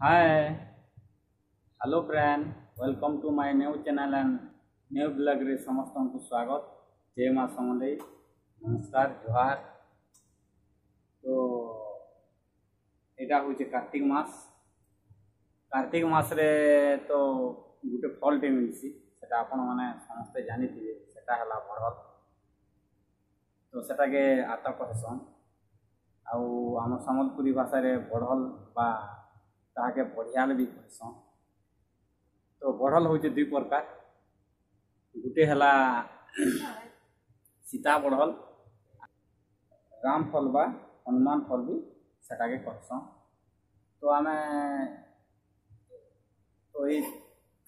Hi, hello friend, welcome to my new channel and new blog रे समस्तों को स्वागत जय माँ समले नमस्कार जोहार तो এটা হচ্ছে কার্তিক মাস কার্তিক মাসরে তো গোটে ফলটে মিলছি সেটা আপনার সমস্তে জানিথিবে সেটা হল ভরল তো সেটাকে আতক হেসন আউ আমার সম্বলপুরী ভাষায় ভড়ল বা ତାହାକେ ବଢ଼ିଆଲ ବି କହିସନ୍ ତ ବଢ଼ଲ ହଉଛେ ଦୁଇ ପ୍ରକାର ଗୁଟେ ହେଲା ସୀତା ବଢ଼ଲ ରାମ ଫଲ ବା ହନୁମାନ ଫଲ ବି ସେଟାକେ କର୍ସନ୍ ତ ଆମେ ତ ଏଇ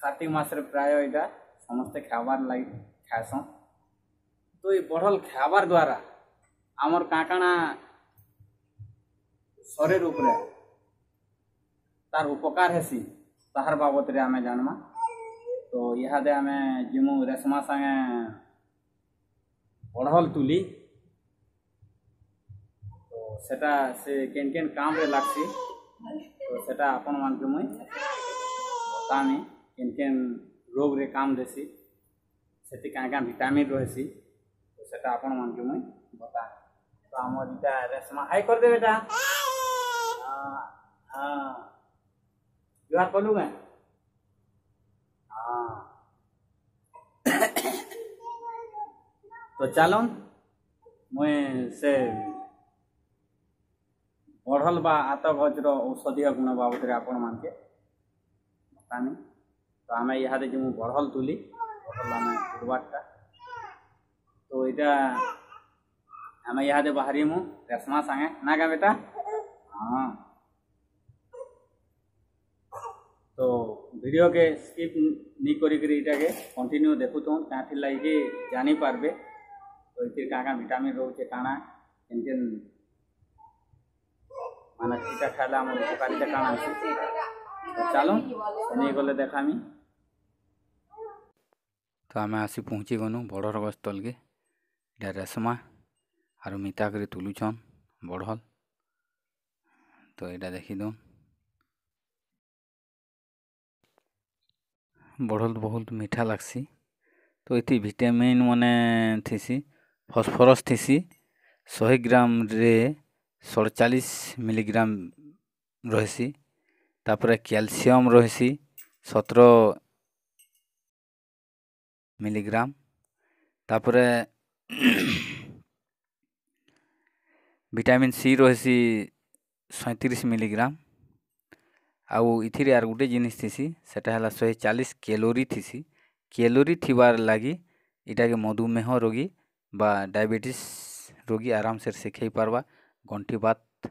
କାର୍ତ୍ତିକ ମାସରେ ପ୍ରାୟ ଏଇଟା ସମସ୍ତେ ଖାଇବାର୍ ଲାଗି ଖାଏସନ୍ ତ ଏଇ ବଢ଼ଲ ଖାଇବାର୍ ଦ୍ୱାରା ଆମର କାଣା କାଣା ଶରୀର ଉପରେ तार उपकार हेसी तहार बाबद आम जानमा तो यहादे आम जिमु रेशमा सागे अढ़ल तुली तो से कैन केन काम लगसी तो सेटा आपन मान के मुई बतामी केन केन रोग रे काम देसी से क्या क्या भिटामिन रहसी तो से आपण मान के मुई बता तो आम इटा रेशमा हाई करदे बेटा हाँ हाँ व्यवहार कर लूंगा तो चलन मुई से बढ़ल बा आत आतगजर औषधीय गुण बाबद आपण मान के बतानी तो आम यहाँ जी बढ़ल तुली बढ़ल आम गुरुवारटा तो यहाँ आम यहाँ बाहरी रेशमा सागे ना क्या बेटा हाँ तो वीडियो के स्किप नहीं करी करी इटा के कंटिन्यू देखूँ तो कहाँ जानी पार्बे तो ये क्या क्या भिटामिन रोग चे काना इंजन माना इटा खाला हम लोग पारी तो चलो नहीं कोले देखा मी तो हमें आशी पहुँची कोनो बड़ोर रोग स्थल के इधर मिता आरुमिता करे तुलुचान बड़ोल तो ये देखी � ବଢ଼ଲ୍ ବହୁତ୍ ମିଠା ଲାଗ୍ସି ତ ଏଥି ଭିଟାମିନ୍ମାନେ ଥିସି ଫସ୍ଫରସ୍ ଥିସି ଶହେ ଗ୍ରାମ୍ରେ ସଡ଼ଚାଲିଶ୍ ମିଲିଗ୍ରାମ୍ ରହେସି ତା'ପରେ କ୍ୟାଲସିୟମ୍ ରହେସି ସତର ମିଲିଗ୍ରାମ୍ ତା'ପରେ ଭିଟାମିନ୍ ସି ରହେସି ସଇଁତିରିଶ୍ ମିଲିଗ୍ରାମ୍ आउ इथिरे आर गोटे जिनिस थिसी सेटा हला 140 क्यालोरी थिसी कैलोरी थिवार लागी इटा के मधुमेह रोगी बा डायबिटीज रोगी आराम से से खेई गंठी गोंठीबात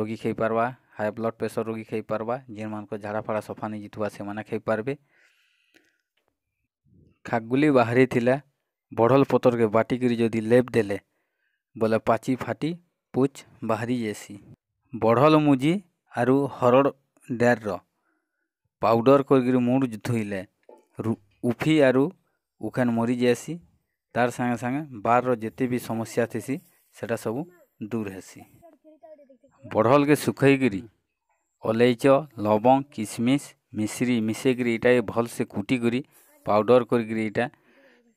रोगी खेई परवा हाई ब्लड प्रेशर रोगी खेई परवा जेन मान को झाड़ा फाड़ा सफा नहीं जितुवा से माने खेई परबे खागुली बाहरे थिला बढल पतर के बाटी करी जदी लेप देले बोले पाची फाटी पूछ बाहरी जेसी बढल मुजी आरो हरड़ ডেৰৰ পাউডাৰ কৰি কৰি মূৰ ধুলে উফি আৰু উখেন মৰি যায়চি তাৰ চাগে চাগে বাৰৰ যেতি বি সমস্যা থাকি সেইটা সব দূৰ হেচি বহলকে শুকাই কৰি অলেইচ লবং কিচমিচ মিশ্ৰি মিশাই কৰি এটা ভালচে কুটি কৰি পাউডাৰ কৰি কৰি এটা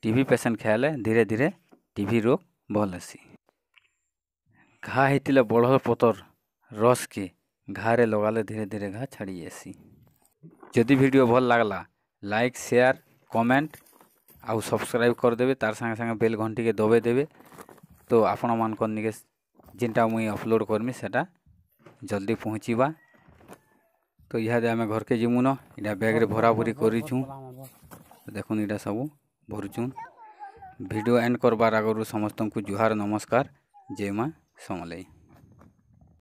টিভি পেচেণ্ট খাইলে ধীৰে ধীৰে টিভি ৰোগ ভাল হেচি ঘাঁ হৈছিলে বহল পতৰ ৰসকে घरे लगाले धीरे धीरे घा छाड़ी जैसी जदि भिडियो भल लगला लाइक शेयर कमेंट आउ सब्सक्राइब कर करदे तार सांगे सांगे बेल घंटी के दबे देवे तो आपण मान निके जिनटा मुई अपलोड करमी से जल्दी पहुँचवा तो इहादे आम घर के जिमुन इटा बैग्रे भरा भूरी कर देखुन इटा सब भरचुन भिड एंड करबार आगर समस्त को जुहार नमस्कार जय माँ समलई